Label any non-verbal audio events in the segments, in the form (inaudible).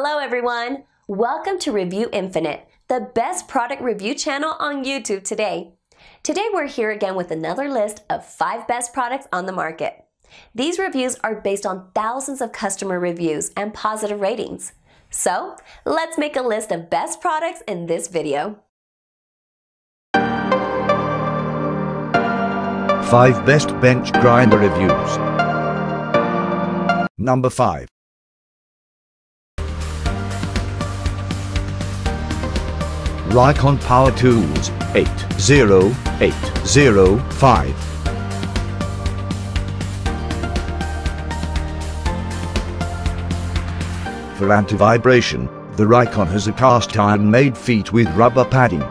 Hello everyone! Welcome to Review Infinite, the best product review channel on YouTube today. Today we're here again with another list of 5 best products on the market. These reviews are based on thousands of customer reviews and positive ratings. So, let's make a list of best products in this video. 5 Best Bench Grinder Reviews Number 5 Rikon Power Tools 80805 For anti-vibration, the Rikon has a cast iron made feet with rubber padding.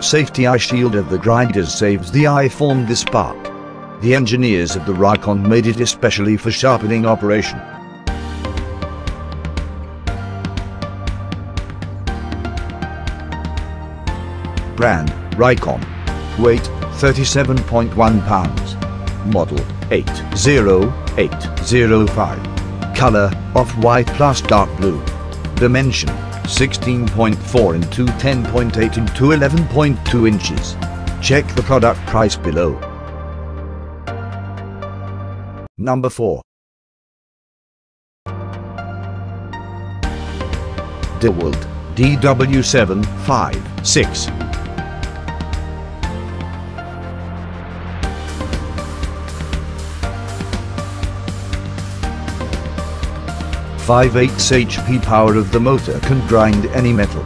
Safety eye shield of the grinders saves the eye from the spark. The engineers of the Rikon made it especially for sharpening operation. Brand, Rikon. Weight, 37.1 pounds. Model, 80805. Color, off-white plus dark blue. Dimension, 16.4 into 10.8 into 11.2 inches. Check the product price below. Number 4. DeWalt DW756 5 8 HP power of the motor can grind any metal.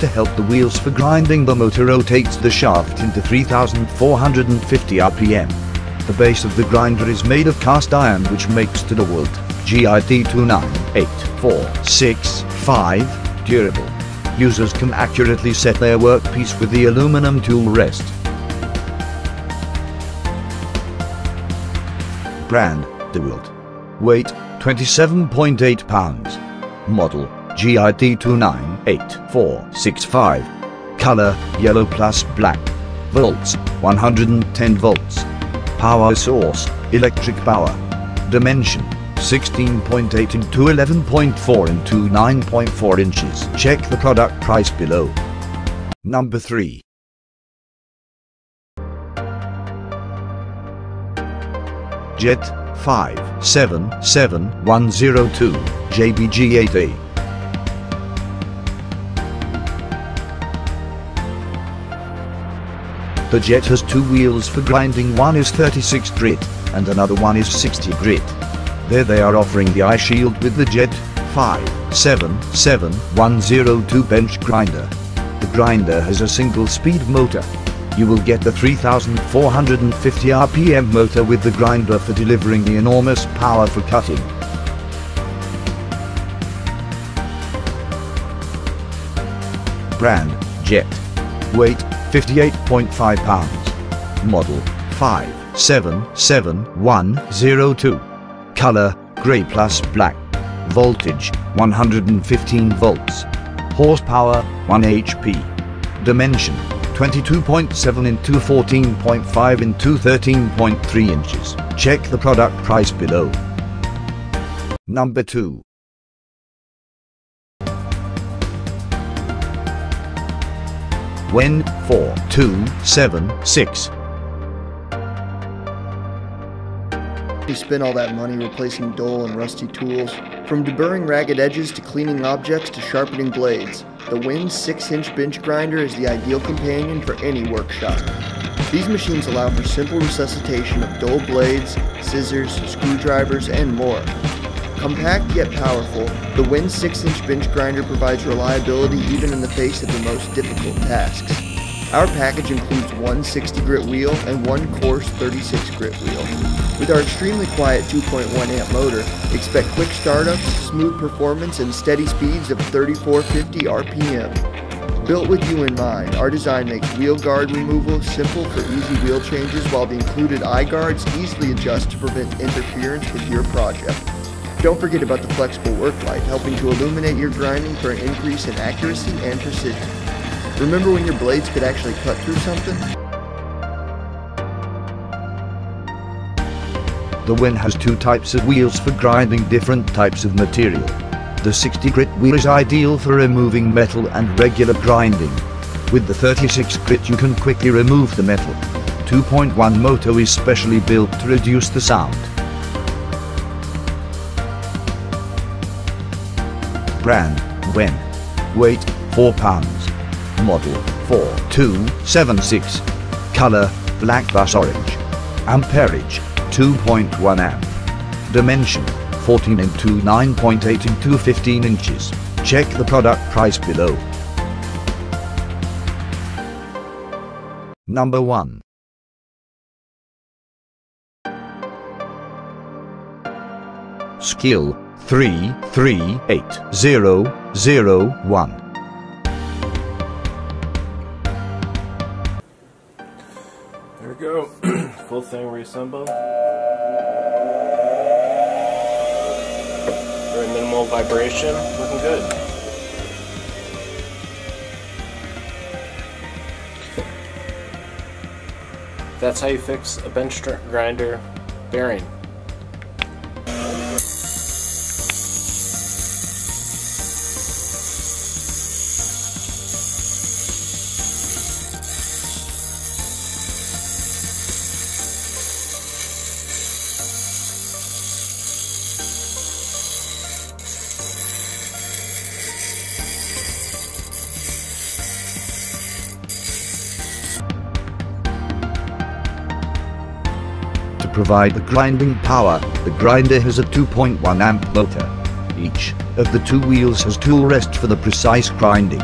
To help the wheels for grinding the motor rotates the shaft into 3450 RPM. The base of the grinder is made of cast iron which makes to the world GIT 298465 durable. Users can accurately set their workpiece with the aluminum tool rest. Brand, DeWalt. Weight, 27.8 pounds. Model GID 298465, Color yellow plus black. Volts 110 volts. Power source electric power. Dimension 16.8 into 11.4 into 9.4 inches. Check the product price below. Number 3. Jet 577102 JBG8A. The jet has two wheels for grinding one is 36 grit and another one is 60 grit. There they are offering the eye shield with the jet 577102 bench grinder. The grinder has a single speed motor you will get the 3450 RPM motor with the grinder for delivering the enormous power for cutting. Brand, Jet. Weight, 58.5 pounds. Model, 577102. Color, grey plus black. Voltage, 115 volts. Horsepower, 1 HP. Dimension, 22.7 into 14.5 into 13.3 inches. Check the product price below. Number 2. Wen 4276 You spend all that money replacing dull and rusty tools. From deburring ragged edges to cleaning objects to sharpening blades, the Wen 6-inch bench grinder is the ideal companion for any workshop. These machines allow for simple resuscitation of dull blades, scissors, screwdrivers, and more. Compact yet powerful, the Wen 6-inch bench grinder provides reliability even in the face of the most difficult tasks. Our package includes one 60 grit wheel and one coarse 36 grit wheel. With our extremely quiet 2.1 amp motor, expect quick startups, smooth performance, and steady speeds of 3450 RPM. Built with you in mind, our design makes wheel guard removal simple for easy wheel changes while the included eye guards easily adjust to prevent interference with your project. Don't forget about the flexible work light, helping to illuminate your grinding for an increase in accuracy and precision. Remember when your blades could actually cut through something? The Wen has two types of wheels for grinding different types of material. The 60 grit wheel is ideal for removing metal and regular grinding. With the 36 grit you can quickly remove the metal. 2.1 motor is specially built to reduce the sound. Brand, Wen. Weight, 4 pounds. Model, 4276. Color, black bus orange. Amperage, 2.1 amp. Dimension, 14 into 9.8 into 15 inches. Check the product price below. Number 1. Skil 338001. There we go. (clears throat) Full thing reassembled. Very minimal vibration. Looking good. That's how you fix a bench grinder bearing. Provide the grinding power, the grinder has a 2.1 amp motor. Each of the two wheels has tool rest for the precise grinding.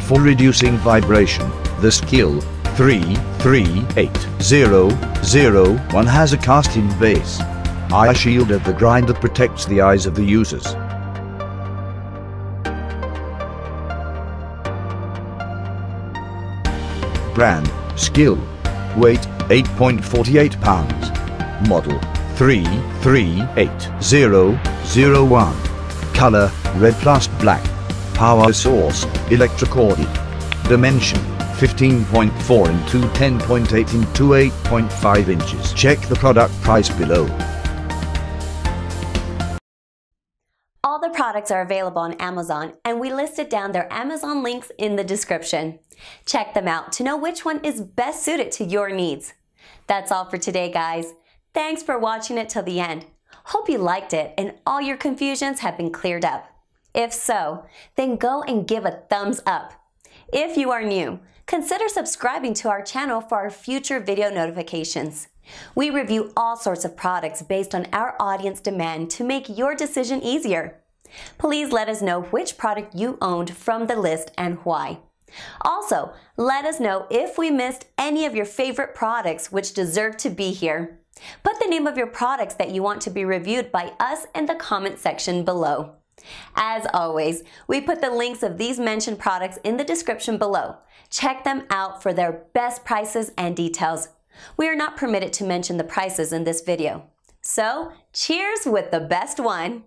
For reducing vibration, the Skil 338001 has a cast-in base. Eye shield of the grinder protects the eyes of the users. Brand, Skil, Weight, 8.48 pounds. Model, 338001. Color, red plus black. Power source, electric ordered. Dimension, 15.4 into 10.8 into 8.5 inches. Check the product price below. All the products are available on Amazon, and we listed down their Amazon links in the description. Check them out to know which one is best suited to your needs. That's all for today, guys. Thanks for watching it till the end. Hope you liked it and all your confusions have been cleared up. If so, then go and give a thumbs up. If you are new, consider subscribing to our channel for our future video notifications. We review all sorts of products based on our audience demand to make your decision easier. Please let us know which product you owned from the list and why. Also, let us know if we missed any of your favorite products which deserve to be here. Put the name of your products that you want to be reviewed by us in the comment section below. As always, we put the links of these mentioned products in the description below. Check them out for their best prices and details. We are not permitted to mention the prices in this video. So, cheers with the best one!